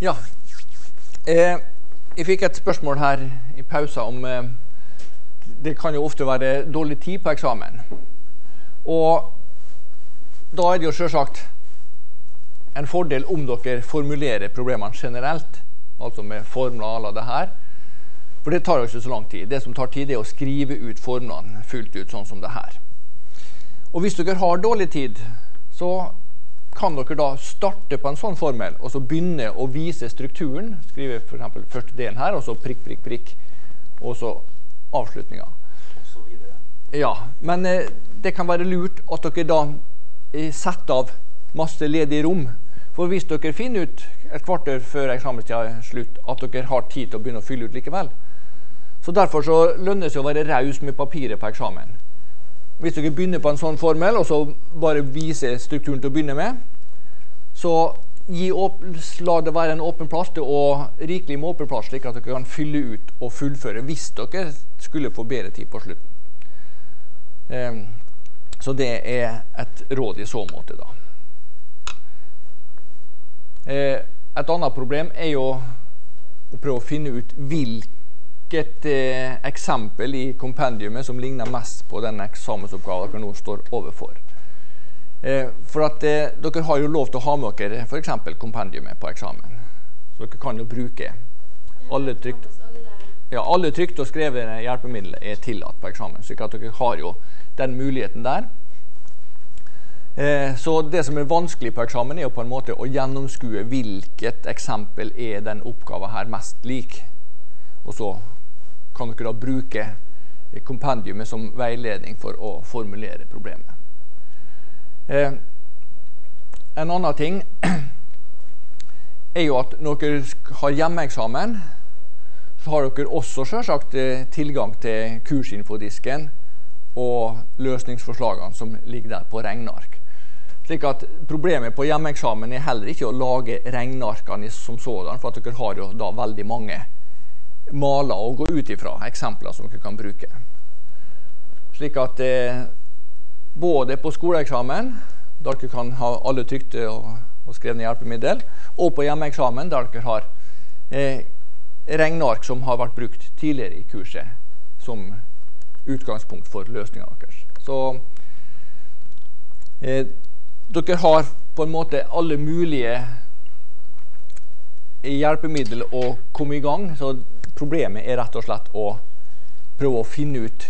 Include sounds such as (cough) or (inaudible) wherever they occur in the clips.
Ja. Eh, jeg fikk et spørsmål her i pausen om eh, Det kan jo ofte være dårlig tid på eksamen. Og da er det jo sjølsagt en fordel om dere formulerer problemene generelt, altså med formler og det her. For det tar jo ikke så lang tid. Det som tar tid, er å skrive ut formlene fullt ut, sånn som det her. Og hvis dere har dårlig tid, så kan dere da starte på en sånn formel og så begynne å vise strukturen. Skrive f.eks. første delen her, og så prikk, prikk, prikk, og så avslutninga. Ja, men eh, det kan være lurt at dere da eh, setter av masse ledige rom. For hvis dere finner ut et kvarter før eksamenstida er slutt at dere har tid til å begynne å fylle ut likevel, så derfor så lønner det seg å være raus med papiret på eksamen. Hvis dere begynner på en sånn formel, og så bare viser strukturen til å begynne med, så la det være en åpen plass til å rikelig med åpen plass, slik at dere kan fylle ut og fullføre hvis dere skulle få bedre tid på slutten. Um, så det er et råd i så måte, da. Uh, et annet problem er jo å prøve å finne ut hvilke hvilket eh, eksempel i kompendiumet som ligner mest på den eksamensoppgaven dere nå står overfor. Eh, for at eh, dere har jo lov til å ha med dere f.eks. kompendiumet på eksamen. Så dere kan jo bruke alle trygt, ja, alle trygt og skrevne hjelpemidler er tillatt på eksamen. Så dere har jo den muligheten der. Eh, så det som er vanskelig på eksamen, er jo på en måte å gjennomskue hvilket eksempel er den oppgaven her mest lik. Og så kan dere da bruke kompendiumet som veiledning for å formulere problemet. Eh, en annen ting er jo at når dere har hjemmeeksamen, så har dere også selvsagt eh, tilgang til kursinfodisken og løsningsforslagene som ligger der på regneark. Slik at Problemet på hjemmeeksamen er heller ikke å lage regnearkene som sådan, for at dere har jo da veldig mange maler og gå ut ifra, eksempler som dere kan bruke. Slik at eh, både på skoleeksamen, der dere kan ha alle trykte og, og skrevne hjelpemiddel, og på hjemmeeksamen, der dere har eh, regneark som har vært brukt tidligere i kurset som utgangspunkt for løsninga deres. Så eh, dere har på en måte alle mulige hjelpemiddel å komme i gang. så Problemet er rett og slett å prøve å finne ut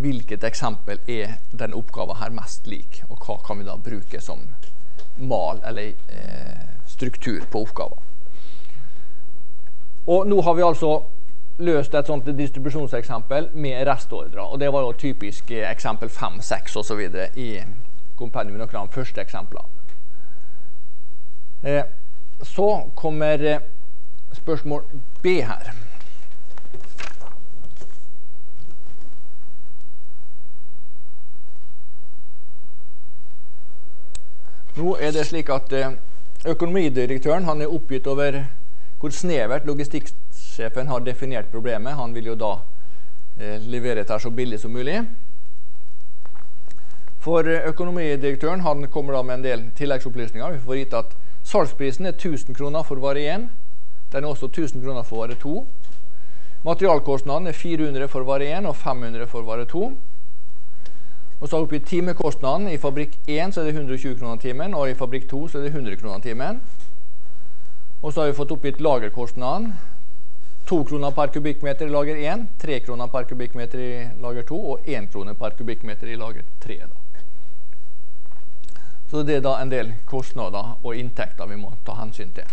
hvilket eksempel er den oppgaven her mest lik, og hva kan vi da bruke som mal eller eh, struktur på oppgaven. Og nå har vi altså løst et sånt distribusjonseksempel med restordre. Og det var jo typisk eh, eksempel 5, 6 osv. i kompendium, noen av de første eksemplene. Eh, så kommer eh, spørsmål B her. Nå er det slik at eh, Økonomidirektøren han er oppgitt over hvor snevert logistikksjefen har definert problemet. Han vil jo da eh, levere dette så billig som mulig. For eh, økonomidirektøren han kommer da med en del tilleggsopplysninger. Vi får vite at salgsprisen er 1000 kroner for vare 1. Den er også 1000 kroner for vare 2. Materialkostnaden er 400 for vare 1 og 500 for vare 2. Og så har vi oppgitt timekostnaden. I fabrikk 1 så er det 120 kroner timen, og i fabrikk 2 så er det 100 kroner timen. Og så har vi fått oppgitt lagerkostnaden. 2 kroner per kubikkmeter i lager 1, 3 kroner per kubikkmeter i lager 2 og 1 krone per kubikkmeter i lager 3. Da. Så det er da en del kostnader og inntekter vi må ta hensyn til.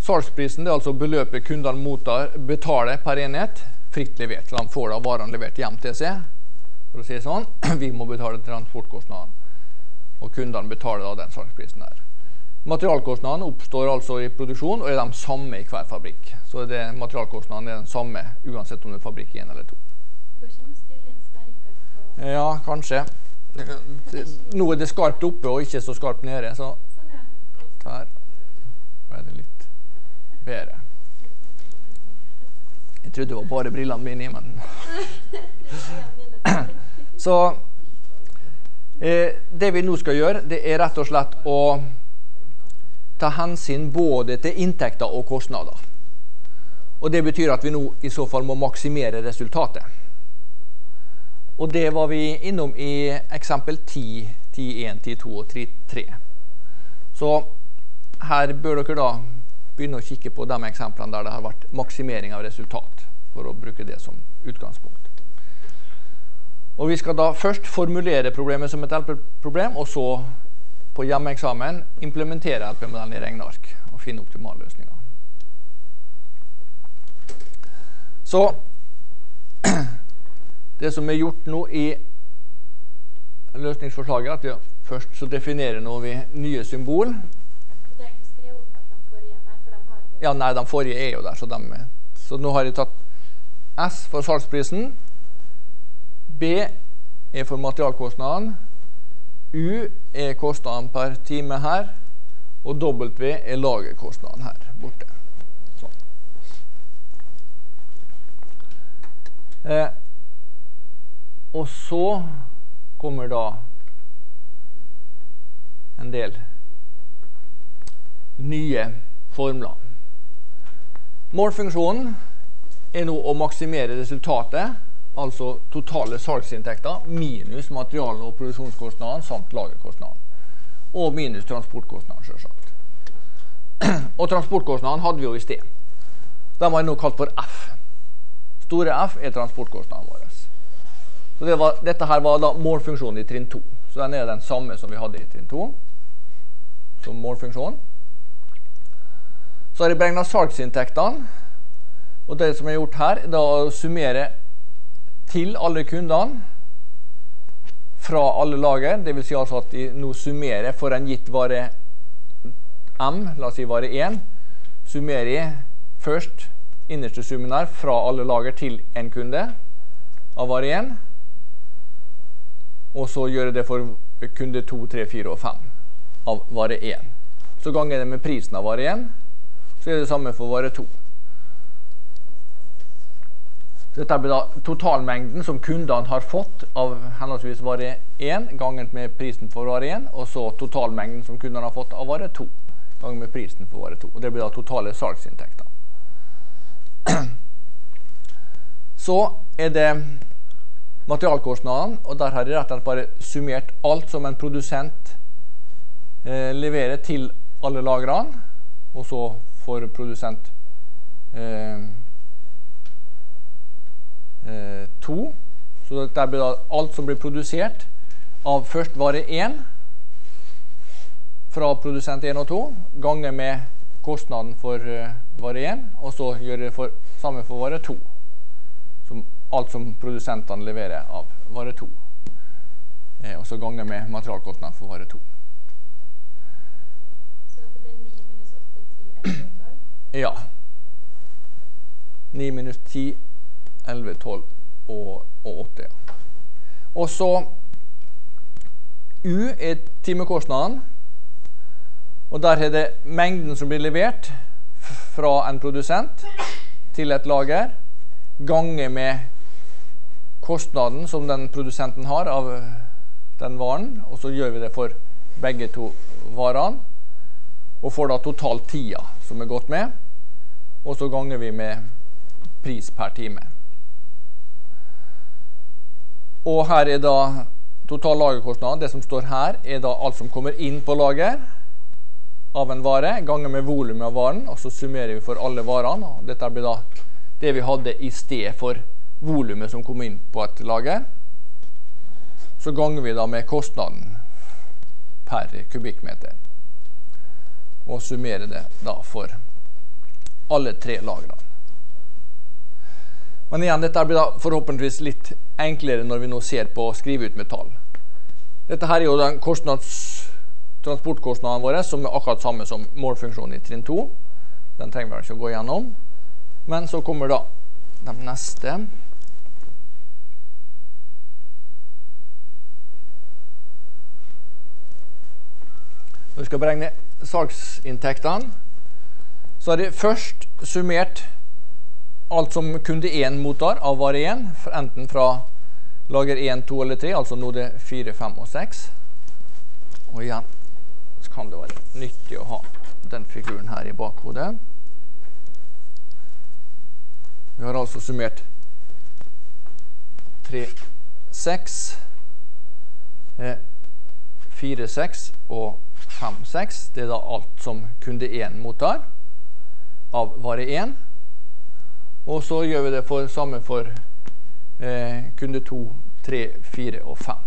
Salgsprisen er altså beløpet kundene betaler per enhet fritt levert. Så de får da varene levert hjem til seg. For å si det sånn. (clears throat) Vi må betale transportkostnadene. Og kundene betaler da den salgsprisen der. Materialkostnadene oppstår altså i produksjon og er de samme i hver fabrikk. Så det, materialkostnadene er den samme uansett om det er fabrikk én eller to. Ja, kanskje. Nå er det skarpt oppe og ikke så skarpt nede, så her ble det litt bedre. Jeg trodde det var bare brillene mine, men (clears throat) Så eh, det vi nå skal gjøre, det er rett og slett å ta hensyn både til inntekter og kostnader. Og Det betyr at vi nå i så fall må maksimere resultatet. Og det var vi innom i eksempel 10, 10.1, 10.2 og 3. Så her bør dere da begynne å kikke på de eksemplene der det har vært maksimering av resultat, for å bruke det som utgangspunkt. Og Vi skal da først formulere problemet som et LP-problem, og så på hjemmeeksamen implementere LP-modellen i regneark og finne optimale løsninger. Så (clears throat) det som er gjort nå i løsningsforslaget, at vi først definerer vi nye symbol. Ja, nei, de forrige er jo der, så, de, så nå har jeg tatt S for salgsprisen. B er for materialkostnaden. U er kostnaden per time her. Og W er lagerkostnaden her borte. Sånn. Eh, og så kommer da en del nye formler. Målfunksjonen er nå å maksimere resultatet, altså totale salgsinntekter minus material- og produksjonskostnadene samt lagerkostnadene. Og minus transportkostnadene, selvsagt. (clears throat) Og transportkostnadene hadde vi jo i sted. De jeg nå kalt for F. Store F er transportkostnadene våre. Så det var, dette her var da målfunksjonen i trinn 2. Så den er den samme som vi hadde i trinn 2 som målfunksjon. Så har jeg beregna salgsinntektene. Og det som er gjort her, er å summere til alle kundene fra alle lager. Dvs. Si altså at de nå summerer for en gitt vare M, la oss si vare 1. Summerer jeg først innerste summen her fra alle lager til en kunde av vare 1. Og så gjør jeg det for kunde 2, 3, 4 og 5 av vare 1. Så ganger jeg det med prisen av vare 1. Så er det samme for vare 2. Dette blir da totalmengden som kundene har fått av henholdsvis vare 1 ganget med prisen for vare 1, og så totalmengden som kundene har fått av vare 2 ganget med prisen for vare 2. Og Det blir da totale salgsinntekter. (clears throat) Så er det materialkostnaden, og der har jeg rett og slett bare summert alt som en produsent eh, leverer til alle lagrene, og så får produsent eh, eh. Så dette blir da alt som blir produsert av først vare 1 fra produsent 1 og 2, ganger med kostnaden for uh, vare 1, og så gjør det for, samme for vare 2. Som alt som produsentene leverer av vare 2. Eh, og så ganger med materialkostnaden for vare 2. Så det blir 9 minus 8, 10, 11, 12? Ja. 9 minus 10 11, 12 og, og 8. Ja. Og så U er timekostnaden. Og der er det mengden som blir levert fra en produsent til et lager, gange med kostnaden som den produsenten har av den varen. Og så gjør vi det for begge to varene. Og får da totalt tida som er gått med. Og så ganger vi med pris per time. Og her er da total lagerkostnad. Det som står her, er da alt som kommer inn på lager av en vare, ganger med volumet av varen, og så summerer vi for alle varene. og Dette blir da det vi hadde i sted for volumet som kom inn på et lager. Så ganger vi da med kostnaden per kubikkmeter. Og summerer det da for alle tre lagrene. Men igjen, dette blir da forhåpentligvis litt enklere når vi nå ser på å skrive ut med tall. Dette her er jo den transportkostnaden våre, som er akkurat samme som målfunksjonen i trinn 2. Den trenger vi ikke å gå igjennom. Men så kommer da de neste. Når vi skal beregne salgsinntektene, så har de først summert alt som kunde 1 mottar av vare 1, enten fra lager 1, 2 eller 3, altså det er 4, 5 og 6. Og igjen så kan det være nyttig å ha den figuren her i bakhodet. Vi har altså summert 3, 6, 4, 6 og 5, 6. Det er da alt som kunde 1 mottar av vare 1. Og så gjør vi det for, samme for eh, kunde 2, 3, 4 og 5.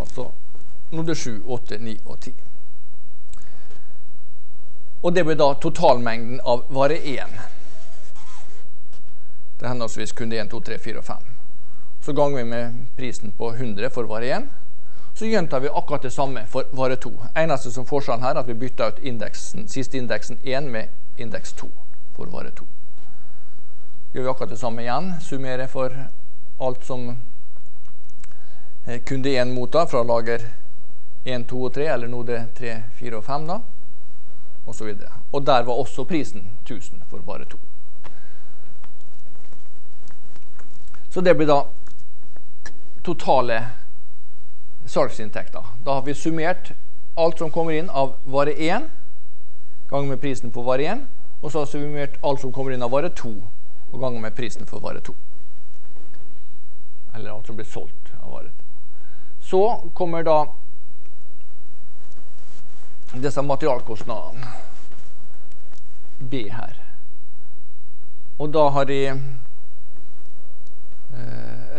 Altså node 7, 8, 9 og 10. Og det blir da totalmengden av vare 1. Det er henholdsvis kunde 1, 2, 3, 4 og 5. Så ganger vi med prisen på 100 for vare 1. Så gjentar vi akkurat det samme for vare 2. Eneste som forskjellen her er at vi bytter ut indeksen, siste indeksen 1 med indeks 2 for vare 2. Gjør vi akkurat det samme igjen. Summerer for alt som eh, kunde 1 mottar fra lager 1, 2 og 3, eller nå det 3, 4 og 5, da, og så videre. Og der var også prisen 1000 for vare 2. Så det blir da totale salgsinntekter. Da har vi summert alt som kommer inn av vare 1 ganger med prisen på vare 1, og så har vi summert alt som kommer inn av vare 2 og ganger med prisen for vare 2. Eller alt som blir solgt av vare 2. Så kommer da disse materialkostnadene B her. Og da har de eh,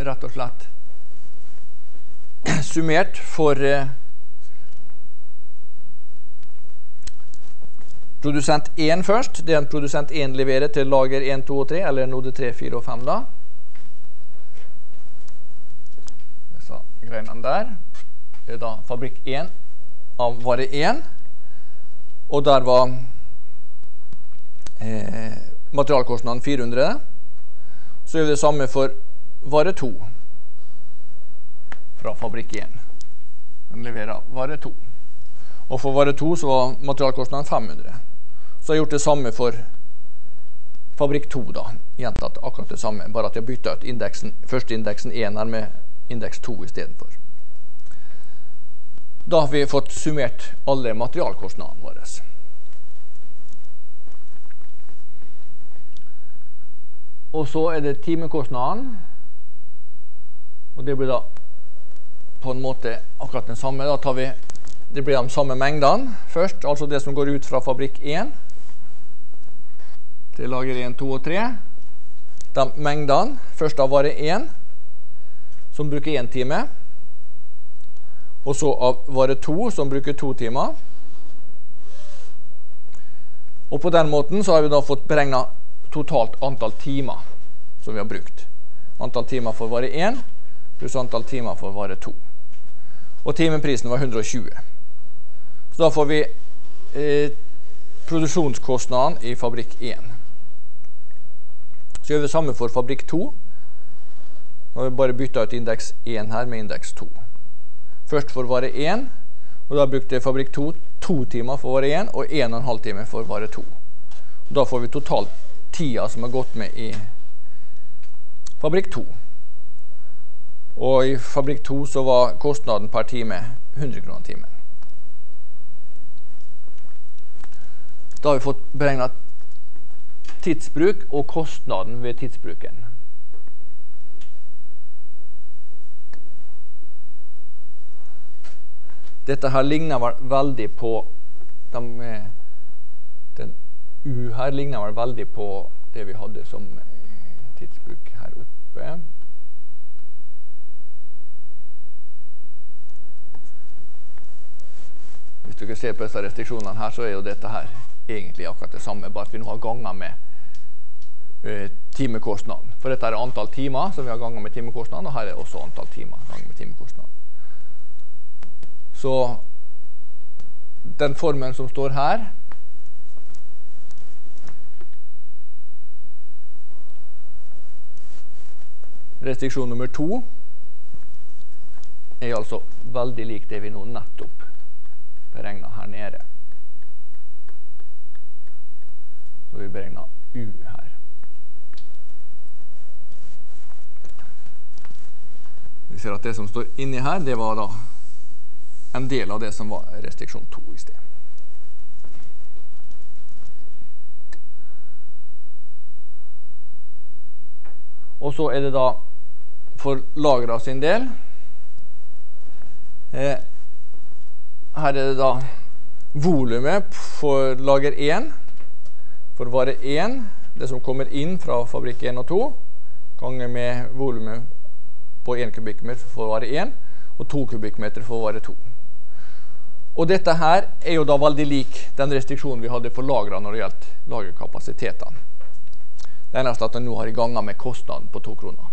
rett og slett (clears throat) summert for eh, produsent 1 først. Det en produsent 1 leverer til lager 1, 2 og 3, eller node 3, 4 og 5 da. Disse greinene der. Det er da fabrikk 1 av vare 1. Og der var eh, materialkostnaden 400. Så gjør vi det samme for vare 2 fra fabrikk 1. Den leverer vare 2. Og for vare 2 så var materialkostnaden 500. Så har jeg gjort det samme for fabrikk 2. da, Gjentatt akkurat det samme, bare at jeg bytta ut indeksen, første indeksen 1 her med indeks 2 istedenfor. Da har vi fått summert alle materialkostnadene våre. Og så er det timekostnaden. Og det blir da på en måte akkurat den samme. Da tar vi Det blir de samme mengdene først, altså det som går ut fra fabrikk 1 til lager 1, 2 og 3. De mengdene først av vare 1, som bruker 1 time. Og så av vare 2, som bruker 2 timer. Og på den måten så har vi da fått beregna totalt antall timer som vi har brukt. Antall timer for vare 1 pluss antall timer for vare 2 og timeprisen var 120. Så da får vi eh, produksjonskostnaden i fabrikk 1. Så gjør vi det samme for fabrikk 2. Nå har vi bare bytta ut indeks 1 her med indeks 2. Først for vare 1, og da brukte fabrikk 2 to timer for vare 1 og 1 12 time for vare 2. Og da får vi totalt tida som har gått med i fabrikk 2. Og i fabrikk 2 så var kostnaden per time 100 kroner timen. Da har vi fått beregna tidsbruk og kostnaden ved tidsbruken. Dette her ligner veldig på de, Den U her ligner vel veldig på det vi hadde som tidsbruk her oppe. Hvis dere ser på disse restriksjonene her, så er jo dette her egentlig akkurat det samme, bare at vi nå har ganger med uh, timekostnaden. For dette er antall timer som vi har ganger med timekostnaden, og her er også antall timer ganger med timekostnaden. Så den formen som står her Restriksjon nummer to er altså veldig lik det vi nå nettopp beregna her nede. Så vi beregna U her. Vi ser at det som står inni her, det var da en del av det som var restriksjon 2 i sted. Og så er det da for lagra sin del eh, Her er det da volumet for lager 1 for vare 1, det som kommer inn fra fabrikk 1 og 2, ganger med volumet på 1 kubikkmeter for vare 1 og 2 kubikkmeter for vare 2. Og dette her er jo da veldig lik den restriksjonen vi hadde for lagra når det gjaldt lagerkapasitetene. Det eneste at den nå har i ganger med kostnaden på to kroner.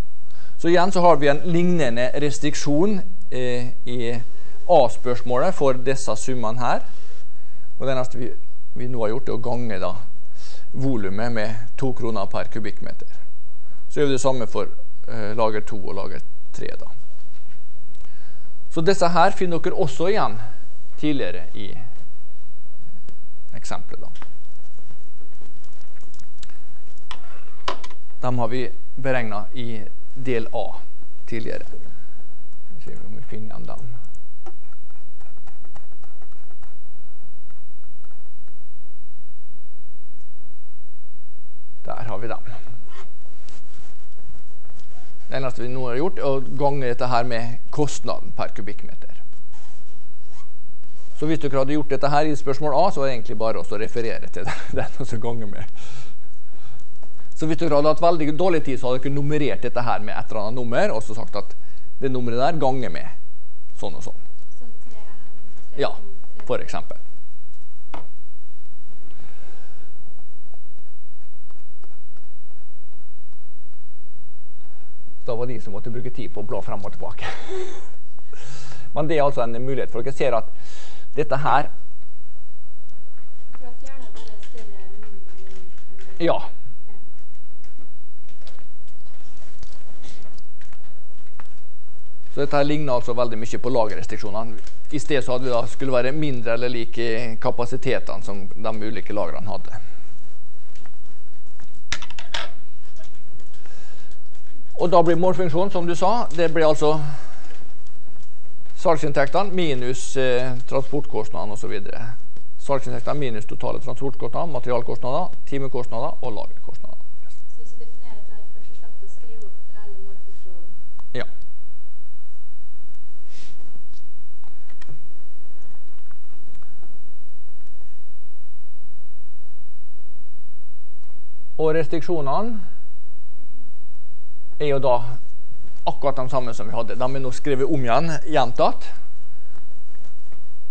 Så igjen så har vi en lignende restriksjon eh, i A-spørsmålet for disse summene her. Og det eneste vi, vi nå har gjort, er å gange da volumet med to kroner per kubikkmeter. Så gjør vi det samme for eh, lager to og lager tre. da. Så disse her finner dere også igjen tidligere i eksempelet. da. Dem har vi beregna i del A tidligere. Vi Se om vi finner igjen dem. Der har vi dem. Det eneste vi nå har gjort, er å gange dette her med kostnaden per kubikkmeter. Så hvis dere hadde gjort dette her i spørsmål A, så var det egentlig bare å referere til (laughs) den og så gange med. Så hvis dere hadde hatt veldig dårlig tid, så hadde dere nummerert dette her med et eller annet nummer, og så sagt at det nummeret der ganger med sånn og sånn. Så 3, 3, Ja, for eksempel. Da var de som måtte bruke tid på å bla frem og tilbake. (laughs) Men det er altså en mulighet, for dere ser at dette her Ja. Så dette her ligner altså veldig mye på lagerrestriksjonene. I sted så hadde vi da skulle være mindre eller like kapasitetene som de ulike lagrene hadde. Og da blir målfunksjonen, som du sa, det blir altså salgsinntektene minus eh, transportkostnadene osv. Salgsinntektene minus totale transportkostnader, materialkostnader, timekostnader og lagerkostnader. Ja. Og restriksjonene er jo da akkurat de samme som vi hadde. De er nå skrevet om igjen, gjentatt.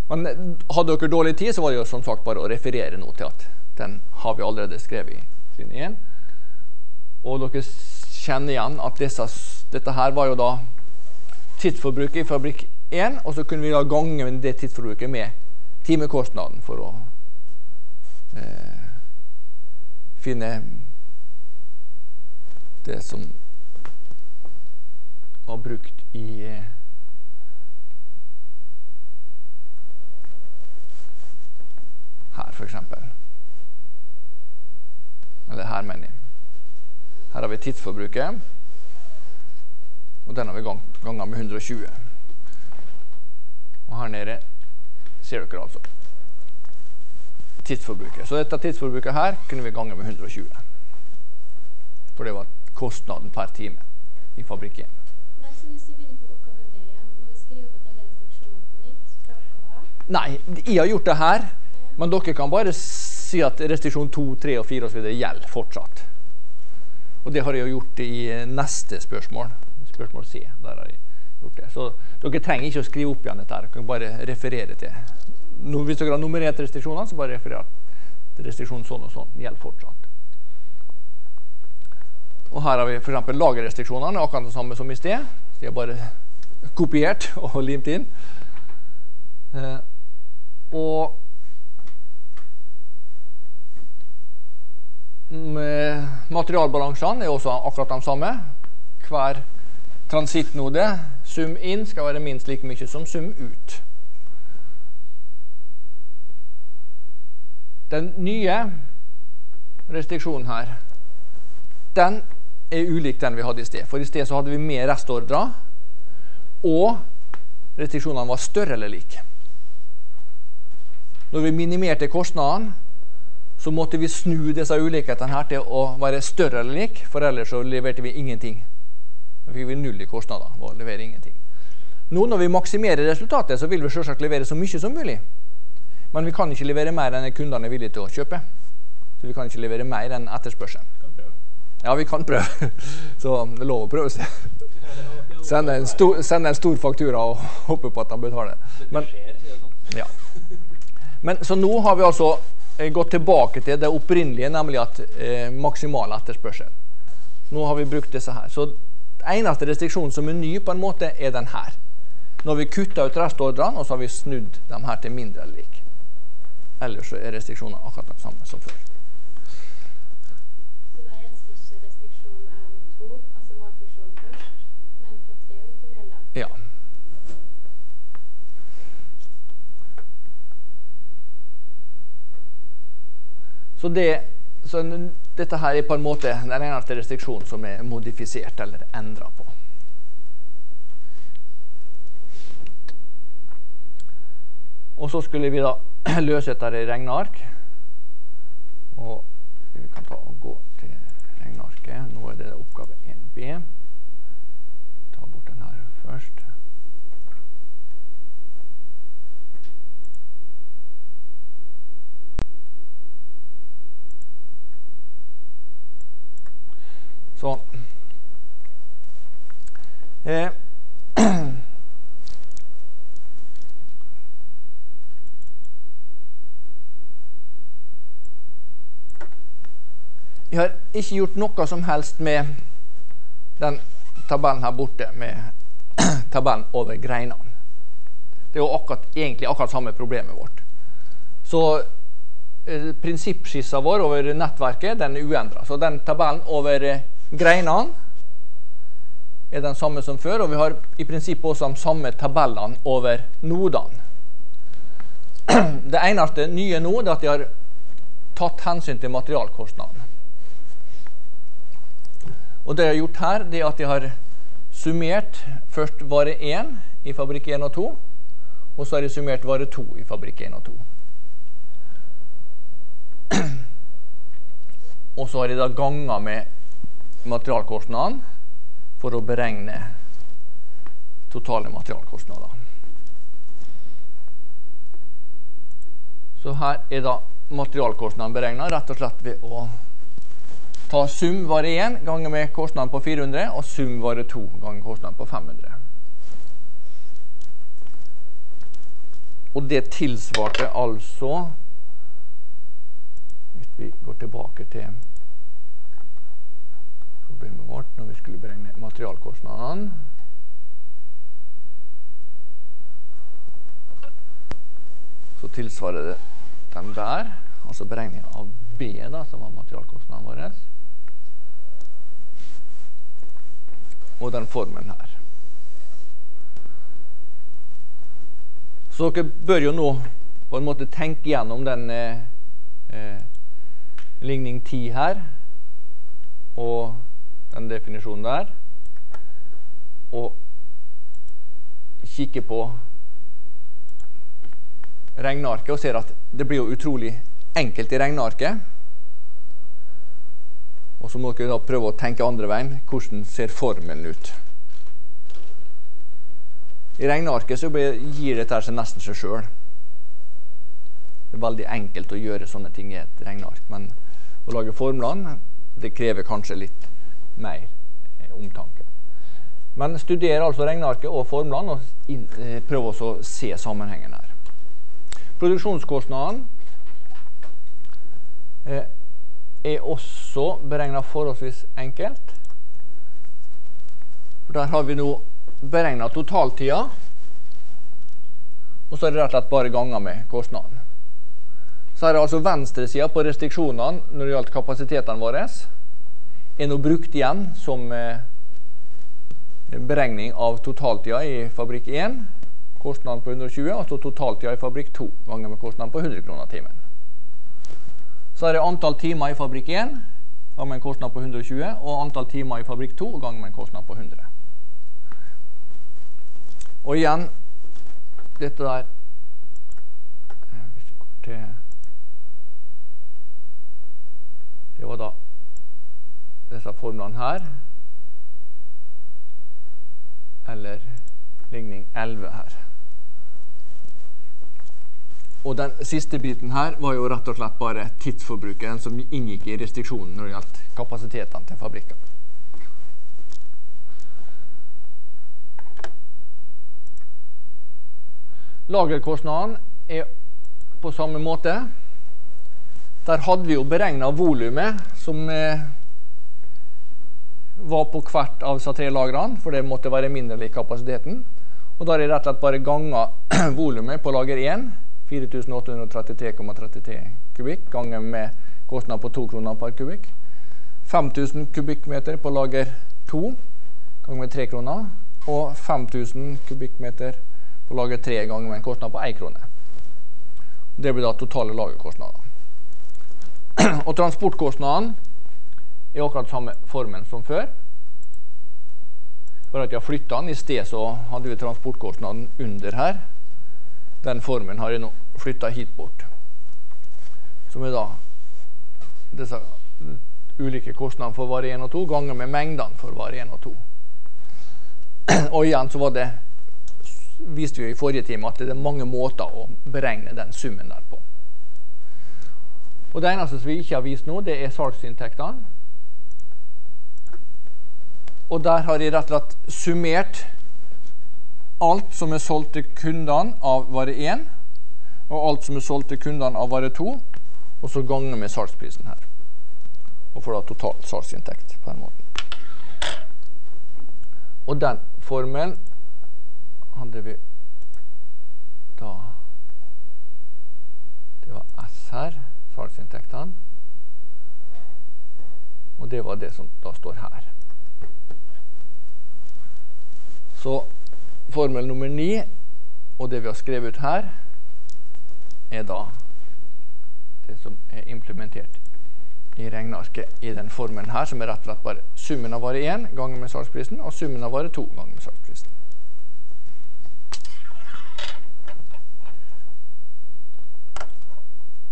Men hadde dere dårlig tid, så var det jo som sagt bare å referere nå til at den har vi allerede skrevet i trinn 1. Og dere kjenner igjen at disse, dette her var jo da tidsforbruket i fabrikk 1, og så kunne vi da gange det tidsforbruket med timekostnaden for å eh, finne det som var brukt i her, eksempel. Eller her, mener jeg. Her har vi tidsforbruket. Og den har vi gang, ganga med 120. Og her nede ser dere altså tidsforbruket. Så dette tidsforbruket her kunne vi gange med 120. For det var kostnaden per time i fabrikk 1. Nei, jeg har gjort det her, men dere kan bare si at restriksjon 2, 3 og 4 osv. gjelder fortsatt. Og det har jeg jo gjort i neste spørsmål. Spørsmål C. Der har jeg gjort det. Så dere trenger ikke å skrive opp igjen dette. Dere kan bare referere til. no, hvis dere har nummerert restriksjonene, så bare referer at restriksjon sånn og sånn gjelder fortsatt. Og her har vi f.eks. lagerrestriksjonene, akkurat det samme som i sted. De er bare kopiert og limt inn. Eh, og materialbalansene er også akkurat de samme. Hver transittnode, sum inn, skal være minst like mye som sum ut. Den nye restriksjonen her, den er ulik den vi hadde i sted. For i sted så hadde vi mer restordrer, og restriksjonene var større eller like. Når vi minimerte kostnadene, så måtte vi snu disse ulikhetene her til å være større eller lik, for ellers så leverte vi ingenting. Da fikk vi null i kostnader ved å levere ingenting. Nå når vi maksimerer resultatet, så vil vi selvsagt levere så mye som mulig. Men vi kan ikke levere mer enn kundene er villige til å kjøpe. Så vi kan ikke levere mer enn etterspørselen. Ja, vi kan prøve. (laughs) Så det er lov å prøve. Sende en, stor, sende en stor faktura og håpe på at de betaler. Men, ja. Men så nå har vi altså eh, gått tilbake til det opprinnelige, nemlig at eh, maksimal etterspørsel. Nå har vi brukt disse her. Så eneste restriksjonen som er ny, på en måte, er den her. Når vi kutter ut restordrene, og så har vi snudd dem her til mindre eller lik. Ellers så er restriksjonene akkurat den samme som før. Så da gjenstår ikke restriksjon 1 og 2, altså målfunksjonen først, men fra 3 og utover gjelder. Ja. Så, det, så dette her er på en måte den eneste restriksjonen som er modifisert eller endra på. Og så skulle vi da (clears throat) løse dette i regneark. Og vi kan ta og gå til regnearket. Nå er det oppgave 1B. Ta bort den her først. Sånn. Eh. Jeg har ikke gjort noe som helst med den tabellen her borte, med (clears throat) tabellen over greinene. Det er jo akkurat, egentlig akkurat samme problemet vårt. Så eh, prinsippskissa vår over nettverket den er uendra. Så den tabellen over eh, greinene er den samme som før, og vi har i prinsippet også de samme tabellene over nodene. (clears throat) Det eneste nye nå er at de har tatt hensyn til materialkostnadene. Og det jeg har gjort her, det er at jeg har summert først vare 1 i fabrikk 1 og 2, og så har jeg summert vare 2 i fabrikk 1 og 2. Og så har jeg da ganga med materialkostnaden for å beregne totale materialkostnader. Så her er da materialkostnaden beregna rett og slett ved å ta sum vare 1 ganger med kostnaden på 400 og sum vare 2 ganger kostnaden på 500. Og det tilsvarte altså Hvis vi går tilbake til problemet vårt når vi skulle beregne materialkostnadene Så tilsvarer det den der, altså beregninga av B, da, som var materialkostnaden vår. Og den formelen her. Så dere bør jo nå på en måte tenke gjennom den eh, eh, ligning 10 her, og den definisjonen der, og kikke på regnearket og ser at det blir jo utrolig enkelt i regnearket. Og så må dere da prøve å tenke andre veien. Hvordan ser formelen ut? I regnearket så gir dette seg nesten seg sjøl. Det er veldig enkelt å gjøre sånne ting i et regneark, men å lage formlene det krever kanskje litt mer eh, omtanke. Men studer altså regnearket og formlene og eh, prøv å se sammenhengen her. Produksjonskostnaden eh, er også beregna forholdsvis enkelt. Der har vi nå beregna totaltida, og så er det rett og slett bare ganger med kostnaden. Så er altså venstresida på restriksjonene når det gjaldt kapasitetene våre, er nå brukt igjen som eh, beregning av totaltida i fabrikk 1 kostnaden på 120, og så totaltida i fabrikk 2 ganger med kostnaden på 100 kroner timen. Så er det antall timer i fabrikk 1 ganger med en kostnad på 120, og antall timer i fabrikk 2 ganger med en kostnad på 100. Og igjen, dette der eh, Hvis vi går til Det var da disse formlene her. Eller ligning 11 her. Og den siste biten her var jo rett og slett bare tidsforbruket som inngikk i restriksjonen når det gjaldt kapasitetene til fabrikkene. Lagerkostnaden er på samme måte. Der hadde vi jo beregna volumet som eh, var på hvert av disse tre lagrene, for det måtte være mindre lik kapasiteten. Og da er det rett og slett bare ganga (clears throat) volumet på lager 1, 4833,33 kubikk, ganger med kostnad på 2 kroner per kubikk. 5000 kubikkmeter på lager 2 ganger med 3 kroner. Og 5000 kubikkmeter på lager 3 ganger med en kostnad på 1 krone. Det blir da totale lagerkostnader. (clears throat) Og transportkostnaden er akkurat samme formen som før. Bare at jeg har flytta den. I sted så hadde vi transportkostnaden under her. Den formen har jeg nå flytta hit bort. Som er da disse ulike kostnadene for vare 1 og 2 ganger med mengdene for vare 1 og 2. Og igjen så var det viste vi i forrige time at det er mange måter å beregne den summen der på. Og Det eneste som vi ikke har vist nå, det er salgsinntektene. Og der har jeg rett og slett summert alt som er solgt til kundene av vare 1, og alt som er solgt til kundene av vare 2, og så ganger med salgsprisen her. Og får da total salgsinntekt på den måten. Og den formelen hadde vi da Det var S her, salgsinntektene. Og det var det som da står her. Så formel nummer ni og det vi har skrevet ut her, er da det som er implementert i regnearket i den formelen her, som er rett og slett bare summen av vare 1 ganger med salgsprisen og summen av vare 2 ganger med salgsprisen.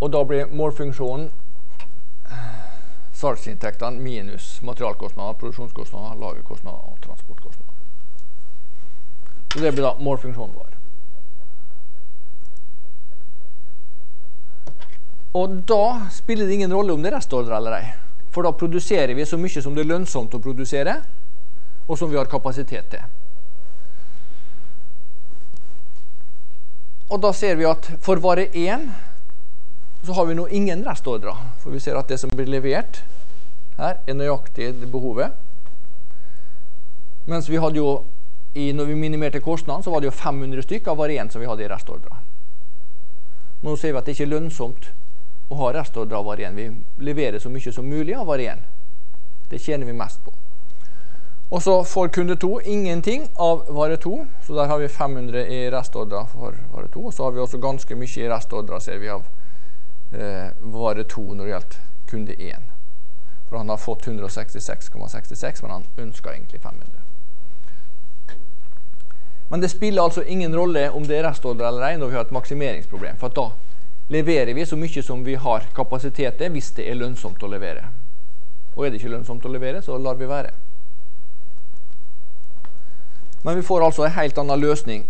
Og da blir målfunksjonen salgsinntektene minus materialkostnader, produksjonskostnader, lagerkostnader og transportkostnader. Så det blir da målfunksjonen vår. Og da spiller det ingen rolle om det er restordre eller ei. For da produserer vi så mye som det er lønnsomt å produsere, og som vi har kapasitet til. Og da ser vi at for vare 1 så har vi nå ingen restordre. For vi ser at det som blir levert her, er nøyaktig det behovet. Mens vi hadde jo, i, når vi minimerte kostnaden, så var det jo 500 stykker av vare 1 som vi hadde i restordre. Nå ser vi at det ikke er lønnsomt å ha restordrer av hver 1. Vi leverer så mye som mulig av hver 1. Det tjener vi mest på. Og så får kunde 2 ingenting av vare 2, så der har vi 500 i restordra for vare 2. Og så har vi også ganske mye i restordra ser vi, av eh, vare 2 når det gjelder kunde 1. For han har fått 166,66, men han ønsker egentlig 500. Men det spiller altså ingen rolle om det er restordre eller ei når vi har et maksimeringsproblem. For da leverer vi så mye som vi har kapasitet til hvis det er lønnsomt å levere. Og er det ikke lønnsomt å levere, så lar vi være. Men vi får altså en helt annen løsning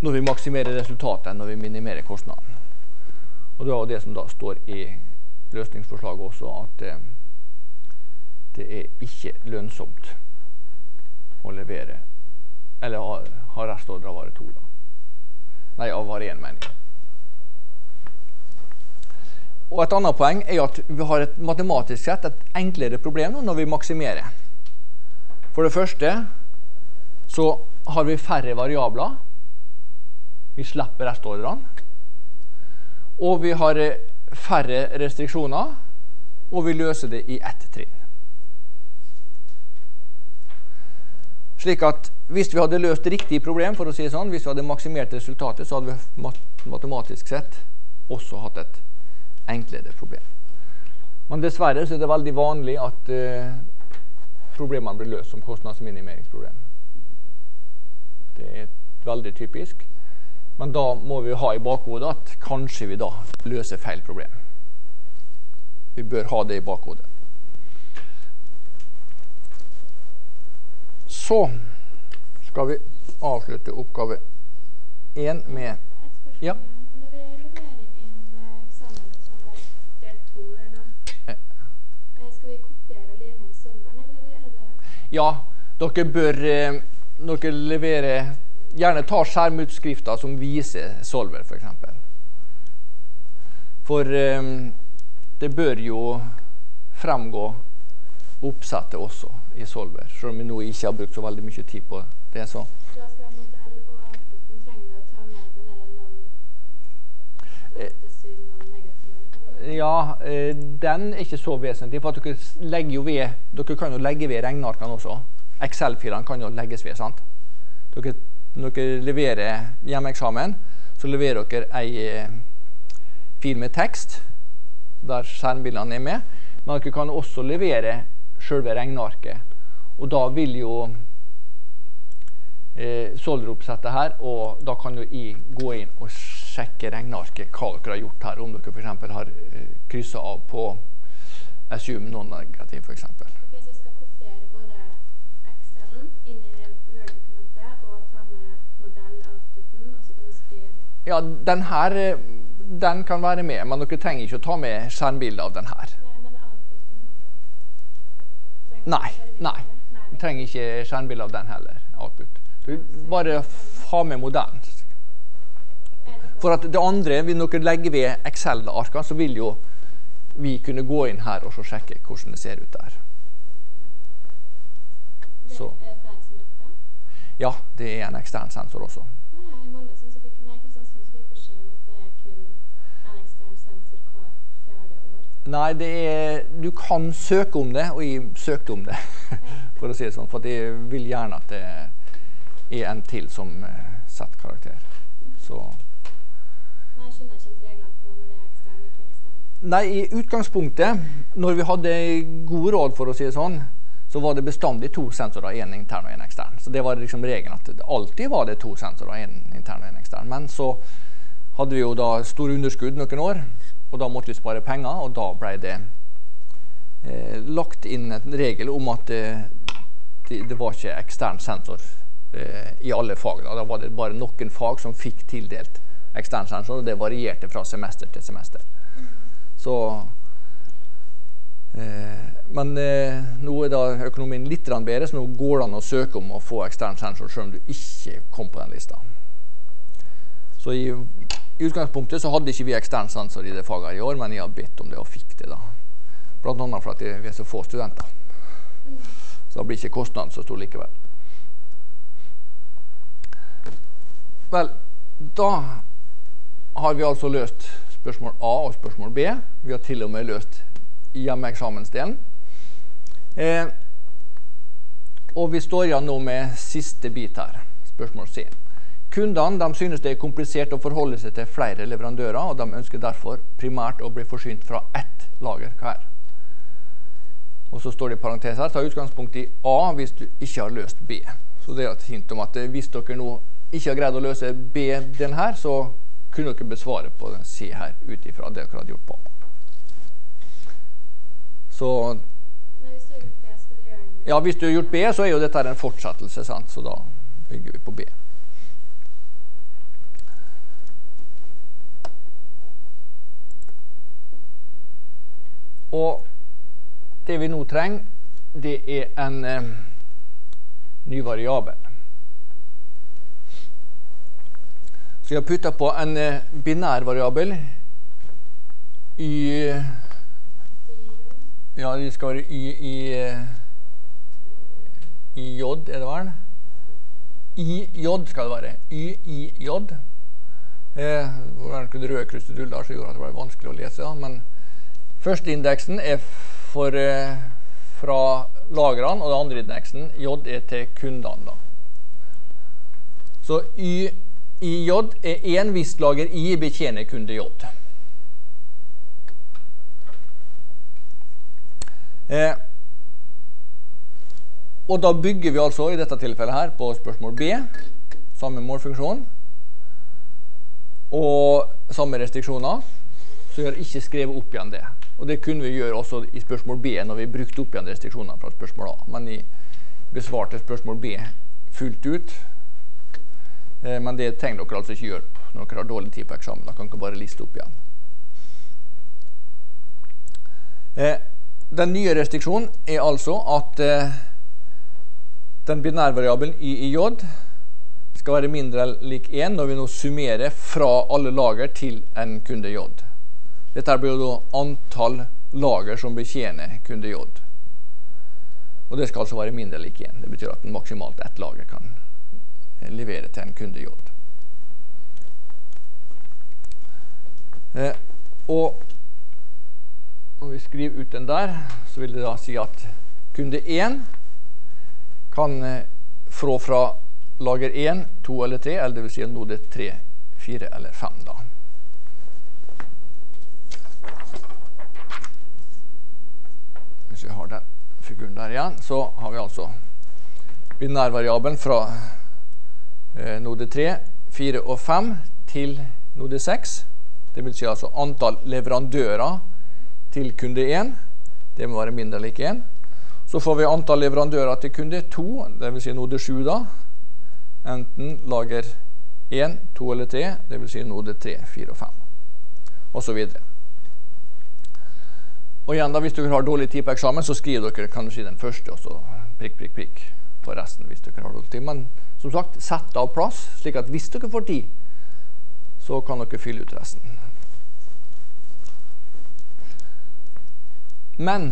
når vi maksimerer resultatet enn når vi minimerer kostnaden. Og det er jo det som da står i løsningsforslaget også, at eh, det er ikke lønnsomt å levere Eller ha, ha restordre av vare to, da. Nei, av vare én, mener jeg. Og et annet poeng er at vi har et matematisk sett et enklere problem nå når vi maksimerer. For det første så har vi færre variabler. Vi slipper restordrene. Og vi har eh, færre restriksjoner, og vi løser det i ett trinn. Slik at hvis vi hadde løst riktig problem, for å si det sånn, hvis vi hadde maksimert resultatet, så hadde vi matematisk sett også hatt et enklere problem. Men dessverre så er det veldig vanlig at eh, problemene blir løst som kostnadsminimeringsproblem. Det er veldig typisk. Men da må vi ha i bakhodet at kanskje vi da løser feil problem. Vi bør ha det i bakhodet. Så skal vi avslutte oppgave én med Ja. igjen. Når vi leverer inn eh, eksamen som er del to eller noe, Eh. eh, skal vi kopiere og lime inn solveren, eller er det Ja, dere bør eh, dere levere Gjerne ta skjermutskrifter som viser Solver, f.eks. For, eksempel. for eh, det bør jo fremgå oppsettet også i Solver. Selv om vi nå ikke har brukt så veldig mye tid på det. så Da skal modell og outputen trenger vi å ta med den derre non Eh. Datasyl, non-negativ Ja, eh, den er ikke så vesentlig. For at dere legger jo ved Dere kan jo legge ved regnearkene også. Excel-filene kan jo legges ved. sant? Dere, når dere leverer hjemmeeksamen, så leverer dere ei eh, fil med tekst der skjermbildene er med. Men dere kan også levere selve regnearket. Og da vil jo eh, Solder-oppsettet her, og da kan jo jeg gå inn og sjekke regnearket hva dere har gjort her. Om dere f.eks. har uh, kryssa av på assume non-negativ, f.eks. Ok, så vi skal kopiere både Excel-en inn i Word-dokumentet og ta med modell-outputen, og så kan vi skrive Ja, den her eh, den kan være med, men dere trenger ikke å ta med skjermbilde av den her. Nei, Nei? Du trenger ikke skjermbilde av den heller. Output. Du bare ha med modellen. For at det andre, vil dere legge ved Excel-arkene, så vil jo vi kunne gå inn her og så sjekke hvordan det ser ut der. så-? Ja, det er en ekstern sensor også. Er. Nei, det er Du kan søke om det, og jeg søkte om det, (laughs) for å si det sånn. For jeg vil gjerne at det er en til som eh, setter karakter. Så Nei, jeg reglene på når det er ekstern, ikke ekstern. Nei, i utgangspunktet, når vi hadde gode råd, for å si det sånn, så var det bestandig to sensorer, én intern og én ekstern. Så det var liksom regelen at det alltid var det to sensorer, én intern og én ekstern. Men så hadde vi jo da store underskudd noen år, og da måtte vi spare penger, og da ble det eh, lagt inn en regel om at eh, det, det var ikke ekstern sensor eh, i alle fag. Da. da var det bare noen fag som fikk tildelt ekstern sensor, og det varierte fra semester til semester. Så eh, Men eh, nå er da økonomien litt bedre, så nå går det an å søke om å få ekstern sensor selv om du ikke kom på den lista. Så i, i utgangspunktet så hadde ikke vi ekstern sensor i det faget i år, men jeg har bedt om det og fikk det, da. Blant annet fordi vi er så få studenter. Så da blir ikke kostnaden så stor likevel. Vel, da har vi altså løst spørsmål A og spørsmål B. Vi har til og med løst hjemmeeksamensdelen. Eh, og vi står igjen nå med siste bit her, spørsmål C. Kundene de synes det er komplisert å forholde seg til flere leverandører, og de ønsker derfor primært å bli forsynt fra ett lager hver. Og så står det i parentes her, ta utgangspunkt i A hvis du ikke har løst B. Så det er et hint om at eh, hvis dere nå ikke har greid å løse B den her, så kunne dere besvare på den C her ut ifra det dere hadde gjort på. Så ja, hvis du har gjort B, så er jo dette en fortsettelse, sant? så da bygger vi på B. Og det vi nå trenger, det er en eh, ny variabel. Så jeg har putta på en eh, binær variabel I Ja, det skal være i, i eh, i j, er det vel? I j skal det være. Y i j. Eh, det var noen røde kruseduller som gjorde at det ble vanskelig å lese. da, Men førsteindeksen er for, eh, fra lagrene, og den andre indeksen, J, er til kundene. da. Så Y i J er én visst lager I betjener kunde J. Eh, og da bygger vi altså i dette tilfellet her på spørsmål B, samme målfunksjon. og samme restriksjoner. Så vi har ikke skrevet opp igjen det. Og det kunne vi gjøre også i spørsmål B når vi brukte opp igjen restriksjonene fra spørsmål A. Men vi besvarte spørsmål B fullt ut. Eh, men det trenger dere altså ikke gjøre når dere har dårlig tid på eksamen. Da kan dere bare liste opp igjen. Eh, den nye restriksjonen er altså at eh, den binærvariabelen i IJ skal være mindre eller lik 1 når vi nå summerer fra alle lager til en kunde j. Dette blir da antall lager som betjener kunde j. Og det skal altså være mindre eller lik 1. Det betyr at maksimalt ett lager kan levere til en kunde j. Eh, og når vi skriver ut den der, så vil det da si at kunde 1 kan eh, fra lager 1, 2 eller 3, eller det vil si at nå det er 3, 4 eller 5 da. Hvis vi har den figuren der igjen, så har vi altså binærvariabelen fra eh, node 3, 4 og 5 til node 6. Det vil si altså antall leverandører til kunde 1. Det må være mindre eller lik 1. Så får vi antall leverandører til kunde 2, dvs. Si node 7 da. Enten lager 1, 2 eller 3, dvs. Si node 3, 4 og 5. Og så videre. Og igjen da, Hvis dere har dårlig tid på eksamen, så skriver dere kanskje den første, og så prikk, prikk, prikk for resten. hvis dere har dårlig tid. Men som sagt, sett av plass, slik at hvis dere får tid, så kan dere fylle ut resten. Men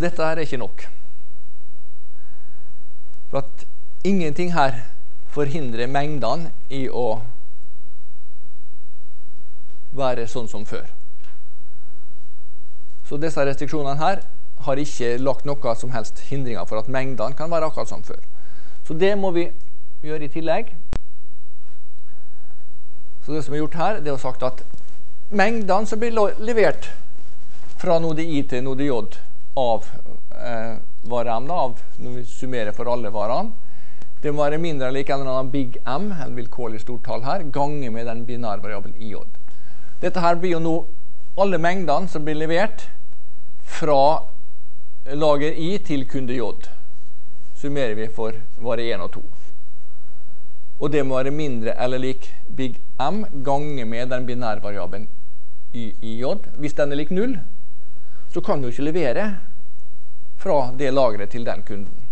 dette her er ikke nok. For at ingenting her forhindrer mengdene i å være sånn som før. Så disse restriksjonene her har ikke lagt noe som helst hindringer for at mengdene kan være akkurat som før. Så det må vi gjøre i tillegg. Så det som er gjort her, det er sagt at mengdene som blir levert fra node I til node J av eh, vare da, av, når vi summerer for alle varene, det må være mindre eller like en eller annen big M, en vilkårlig stort tall her, ganger med den binærvariabelen IJ. Dette her blir jo nå alle mengdene som blir levert fra lager I til kunde J. Summerer vi for vare 1 og 2. Og det må være mindre eller lik big M ganger med den binærvariabelen Y i J. Hvis den er lik null, så kan du ikke levere fra det lageret til den kunden.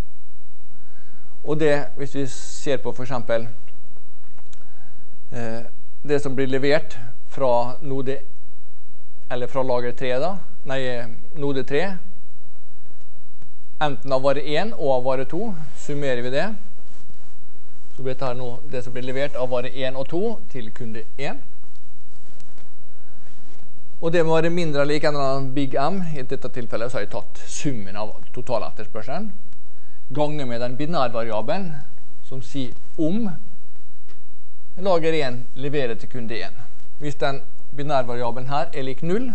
Og det, hvis vi ser på f.eks. Eh, det som blir levert fra node eller fra lager 3, da, nei, node 3, enten av vare 1 og av vare 2, summerer vi det, så blir dette nå det som blir levert av vare 1 og 2 til kunde 1. Og det må være mindre lik en eller annen big M. I dette tilfellet så har jeg tatt summen av totaletterspørselen ganger med den binærvariabelen som sier om lager 1 leverer til kunde 1. Hvis den binærvariabelen her er lik 0,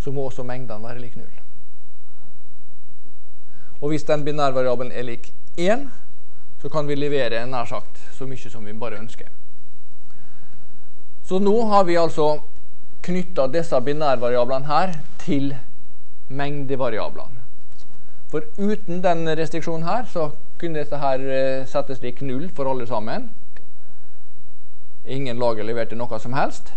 så må også mengdene være lik 0. Og hvis den binærvariabelen er lik 1, så kan vi levere nær sagt så mye som vi bare ønsker. Så nå har vi altså knytta disse binærvariablene her til mengdevariablene. For uten den restriksjonen her, så kunne dette her eh, settes lik null for alle sammen. Ingen lager leverte noe som helst,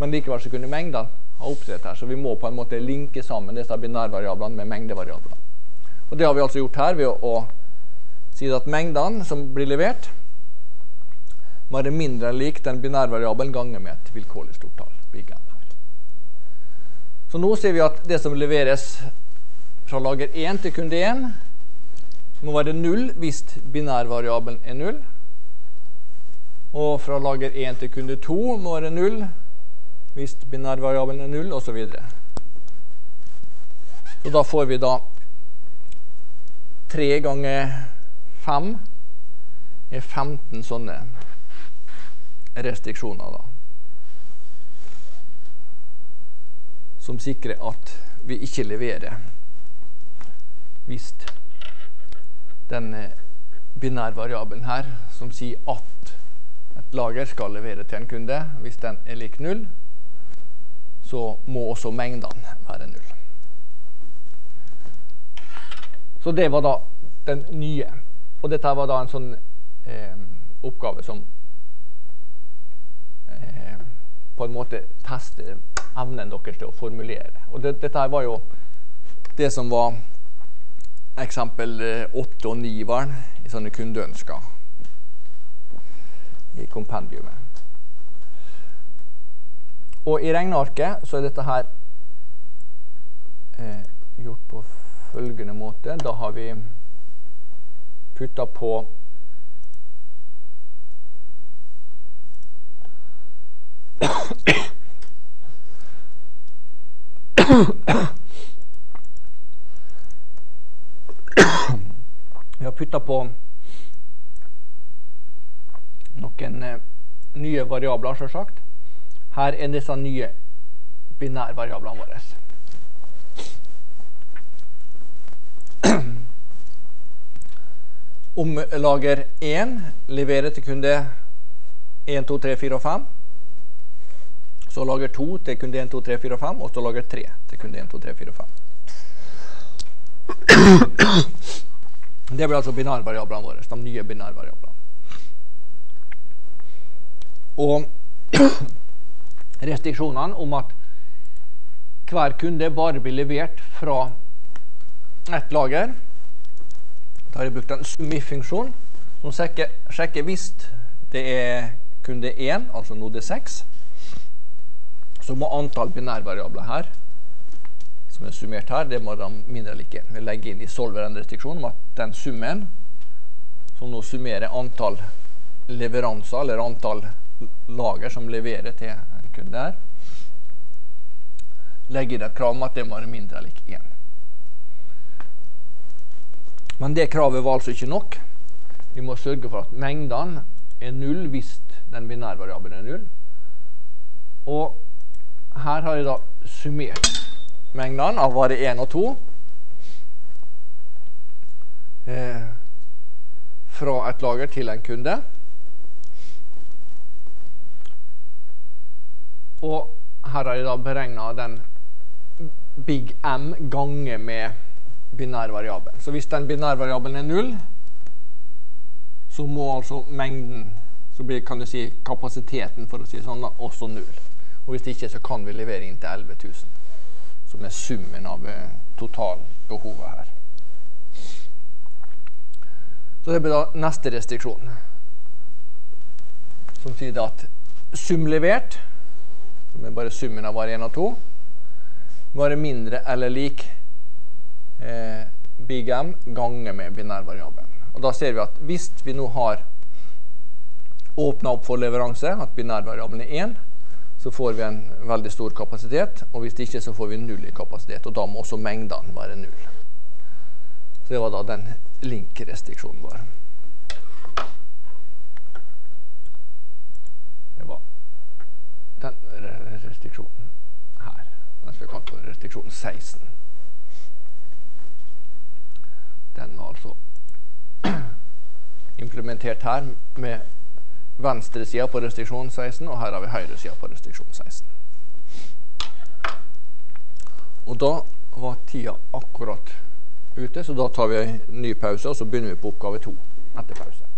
men likevel så kunne mengdene ha oppsett her. Så vi må på en måte linke sammen disse binærvariablene med mengdevariablene. Og Det har vi altså gjort her ved å, å si at mengden som blir levert, må være mindre enn lik den binærvariabelen ganger med et vilkårlig stort tall. Så nå ser vi at det som leveres fra lager 1 til kunde 1, må være 0 hvis binærvariabelen er 0. Og fra lager 1 til kunde 2 må være 0 hvis binærvariabelen er 0, osv. Så, så da får vi da 3 ganger 5 er 15 sånne restriksjoner. da. som sikrer at vi ikke leverer hvis denne binærvariabelen her, som sier at et lager skal levere til en kunde, hvis den er lik null, så må også mengdene være null. Så det var da den nye. Og dette var da en sånn eh, oppgave som eh, på en måte tester evnen deres til å formulere. Og det, dette var jo det som var eksempel 8 eh, og 9 var i sånne kundeønsker i kompendiumet. Og i regnearket så er dette her eh, gjort på følgende måte. Da har vi putta på Vi har putta på noen eh, nye variabler, sjølsagt. Her er disse nye binærvariablene våre. Om lager 1 leverer til kunde 1, 2, 3, 4 og 5. Så lager 2 til kunde 1, 2, 3, 4 og 5, og så lager 3 til kunde 1, 2, 3, 4 og 5. Det blir altså binærvariablene våre, de nye binærvariablene. Og (clears throat) restriksjonene om at hver kunde bare blir levert fra ett lager. Da har jeg brukt en summi-funksjon som sjekker, sjekker hvis det er kunde 1, altså node 6, så må antall binærvariabler her, som er summert her, det må de mindre like. Vi legger inn i solver en restriksjon om at den summen, som nå summerer antall leveranser, eller antall lager som leverer til en kunde her, legger inn et krav om at det må være mindre like 1. Men det kravet var altså ikke nok. Vi må sørge for at mengdene er null hvis den binærvariabelen er null. Og her har jeg da summert mengdene av vare 1 og 2 eh, fra et lager til en kunde. Og her har jeg da beregna den big M ganger med binærvariabel. Så hvis den binærvariabelen er null, så må altså mengden så blir kan du si, kapasiteten for å si sånn da, også null. Og hvis ikke, så kan vi levere inn til 11 000, som er summen av eh, totalbehovet her. Så det blir da neste restriksjon, som sier at sum levert, som er bare summen av var 1 og 2, må være mindre eller lik eh, big M ganger med binærvariabelen. Og da ser vi at hvis vi nå har åpna opp for leveranse, at binærvariabelen er 1, så får vi en veldig stor kapasitet. Og hvis ikke, så får vi null i kapasitet. Og da må også mengdene være null. Så det var da den link-restriksjonen vår. Det var den restriksjonen her. Den skal vi kalle for restriksjon 16. Den var altså (clears throat) implementert her med venstresida på restriksjon 16, og her har vi høyresida på restriksjon 16. Og da var tida akkurat ute, så da tar vi en ny pause, og så begynner vi på oppgave to etter pause.